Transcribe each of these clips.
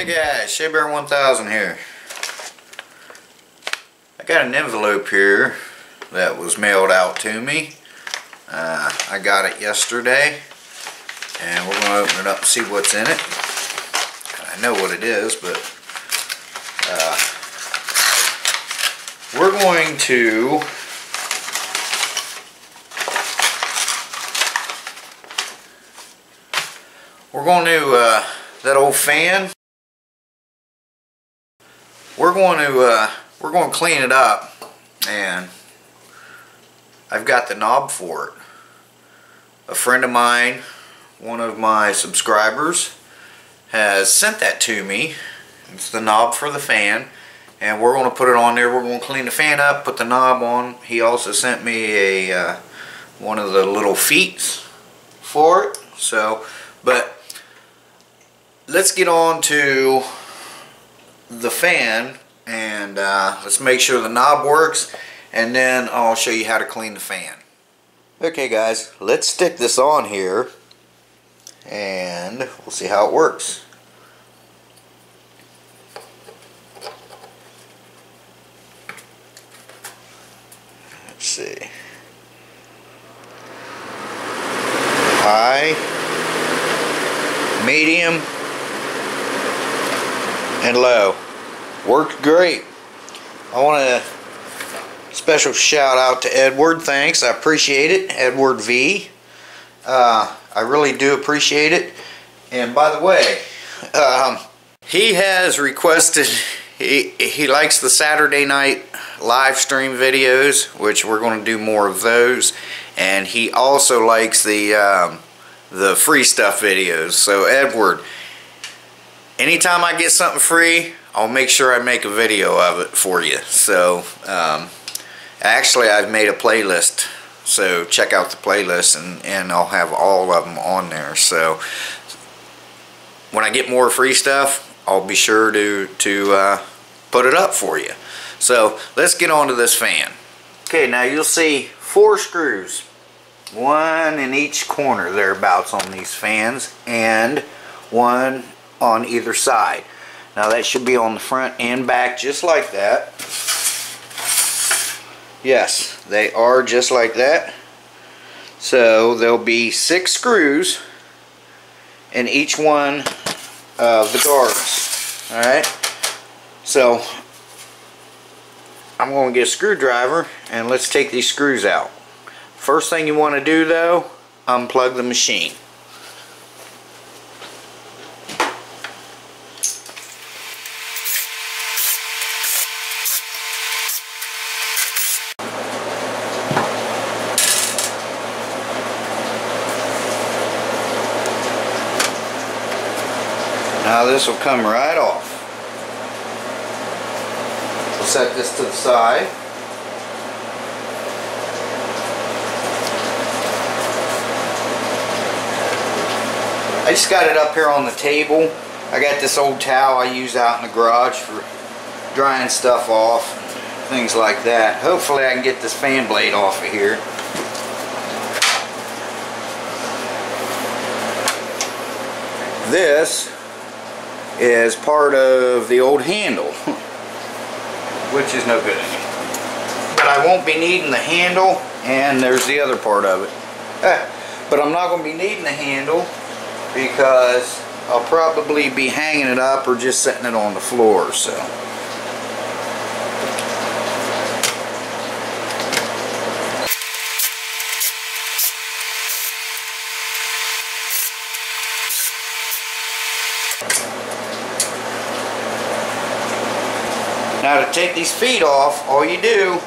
Hey guys, Shea Bear 1000 here. I got an envelope here that was mailed out to me. Uh, I got it yesterday and we're going to open it up and see what's in it. I know what it is, but uh, we're going to we're going to uh, that old fan we're going to uh, we're going to clean it up and I've got the knob for it. A friend of mine one of my subscribers has sent that to me. It's the knob for the fan and we're going to put it on there. We're going to clean the fan up put the knob on. He also sent me a uh, one of the little feet for it so but let's get on to the fan and uh, let's make sure the knob works and then I'll show you how to clean the fan. Okay guys, let's stick this on here and we'll see how it works. I want to special shout out to Edward. Thanks. I appreciate it. Edward V. Uh, I really do appreciate it. And by the way, um, he has requested, he, he likes the Saturday night live stream videos, which we're going to do more of those. And he also likes the, um, the free stuff videos. So Edward, anytime I get something free, I'll make sure I make a video of it for you. So, um, actually I've made a playlist so check out the playlist and, and I'll have all of them on there. So when I get more free stuff, I'll be sure to, to uh, put it up for you. So let's get on to this fan. Okay, now you'll see four screws. One in each corner thereabouts on these fans and one on either side. Now that should be on the front and back just like that. Yes, they are just like that. So there'll be six screws in each one of the guards. Alright? So I'm going to get a screwdriver and let's take these screws out. First thing you want to do though, unplug the machine. Now this will come right off. We'll set this to the side. I just got it up here on the table. I got this old towel I use out in the garage for drying stuff off, things like that. Hopefully I can get this fan blade off of here. This is part of the old handle which is no good. But I won't be needing the handle and there's the other part of it. Eh, but I'm not going to be needing the handle because I'll probably be hanging it up or just setting it on the floor so take these feet off, all you do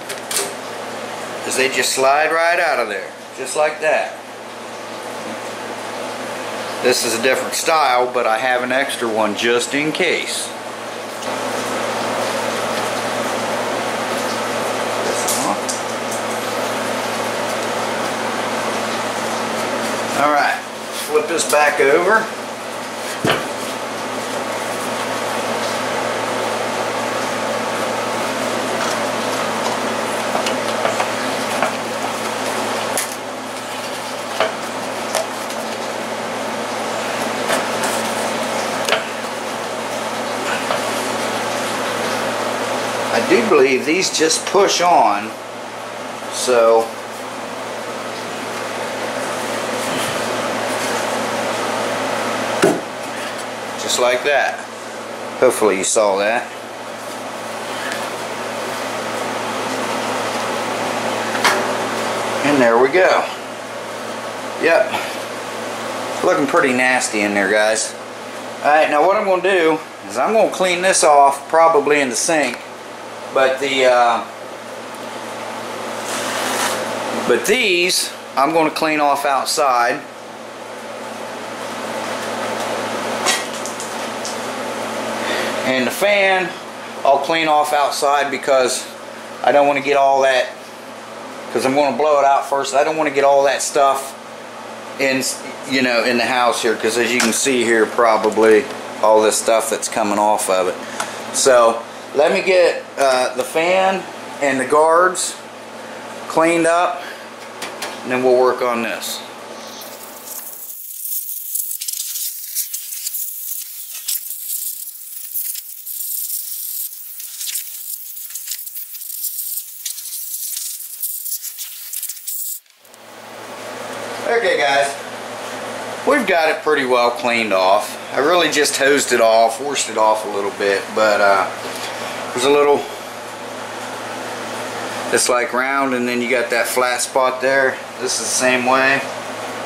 is they just slide right out of there, just like that. This is a different style, but I have an extra one just in case. Alright, flip this back over. Believe these just push on. So just like that. Hopefully you saw that. And there we go. Yep. Looking pretty nasty in there, guys. Alright, now what I'm going to do is I'm going to clean this off probably in the sink. But the, uh, but these, I'm going to clean off outside. And the fan, I'll clean off outside because I don't want to get all that, because I'm going to blow it out first. I don't want to get all that stuff in, you know, in the house here, because as you can see here, probably all this stuff that's coming off of it. So let me get uh, the fan and the guards cleaned up, and then we'll work on this. Okay guys, we've got it pretty well cleaned off. I really just hosed it off, washed it off a little bit, but uh, there's a little, it's like round and then you got that flat spot there. This is the same way.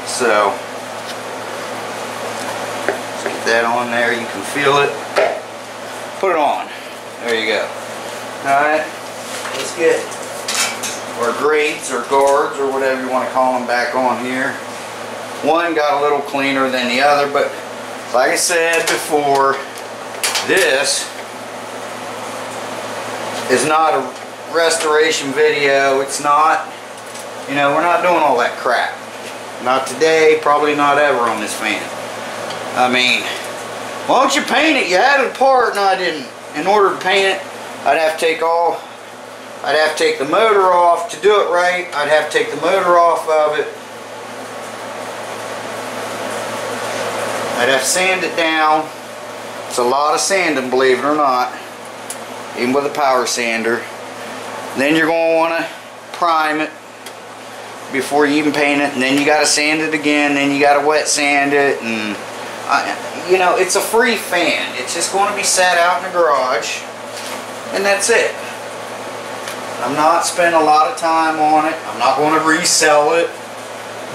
So, let's get that on there, you can feel it. Put it on. There you go. Alright, let's get or grates or guards or whatever you want to call them back on here. One got a little cleaner than the other, but like I said before, this is not a restoration video. It's not, you know, we're not doing all that crap. Not today, probably not ever on this fan. I mean, why don't you paint it? You had it apart and I didn't. In order to paint it, I'd have to take all I'd have to take the motor off to do it right. I'd have to take the motor off of it. I'd have to sand it down. It's a lot of sanding, believe it or not, even with a power sander. Then you're going to want to prime it before you even paint it, and then you got to sand it again, then you got to wet sand it, and uh, you know, it's a free fan. It's just going to be sat out in the garage, and that's it. I'm not spending a lot of time on it. I'm not going to resell it.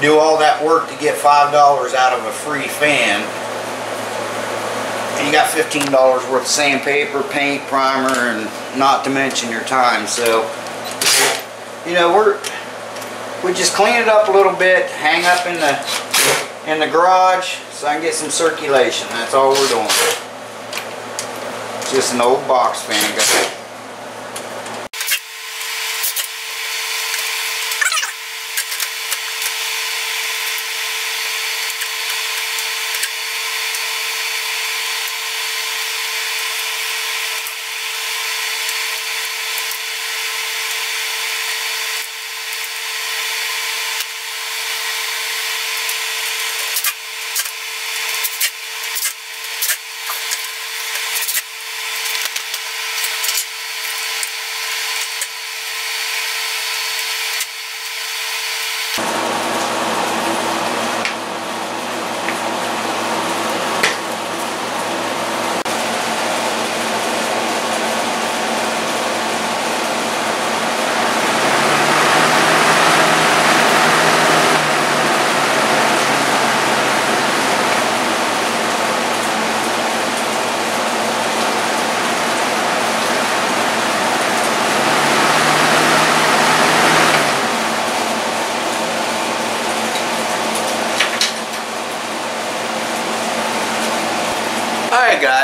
Do all that work to get $5 out of a free fan. And you got $15 worth of sandpaper, paint, primer, and not to mention your time. So, you know, we're we just clean it up a little bit, hang up in the in the garage so I can get some circulation. That's all we're doing. Just an old box fan,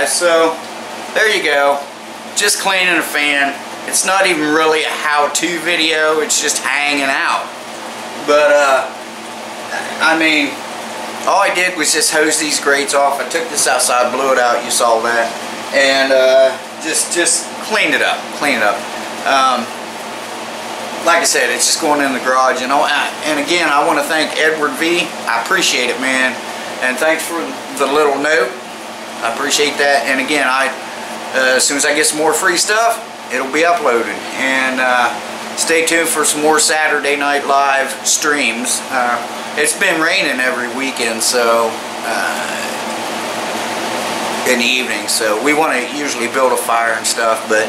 So there you go. Just cleaning a fan. It's not even really a how-to video, it's just hanging out. But, uh, I mean, all I did was just hose these grates off. I took this outside, blew it out, you saw that. And, uh, just, just cleaned it up, cleaned it up. Um, like I said, it's just going in the garage. And, and again, I want to thank Edward V. I appreciate it, man. And thanks for the little note. I appreciate that. And again, I uh, as soon as I get some more free stuff, it'll be uploaded. And uh, stay tuned for some more Saturday Night Live streams. Uh, it's been raining every weekend, so uh, in the evening, so we want to usually build a fire and stuff. But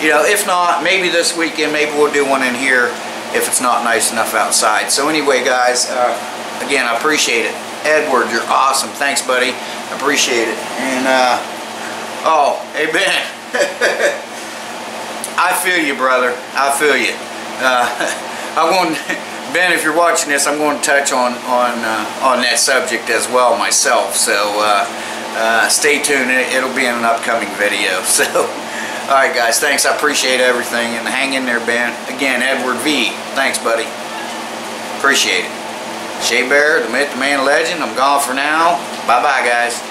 you know, if not, maybe this weekend, maybe we'll do one in here if it's not nice enough outside. So anyway, guys, uh, again, I appreciate it. Edward, you're awesome. Thanks, buddy. Appreciate it. And uh, oh, hey Ben. I feel you, brother. I feel you. Uh, I'm going, Ben. If you're watching this, I'm going to touch on on uh, on that subject as well myself. So uh, uh, stay tuned. It, it'll be in an upcoming video. So, all right, guys. Thanks. I appreciate everything, and hang in there, Ben. Again, Edward V. Thanks, buddy. Appreciate it. Shea Bear, the Myth, the Man, Legend. I'm gone for now. Bye-bye, guys.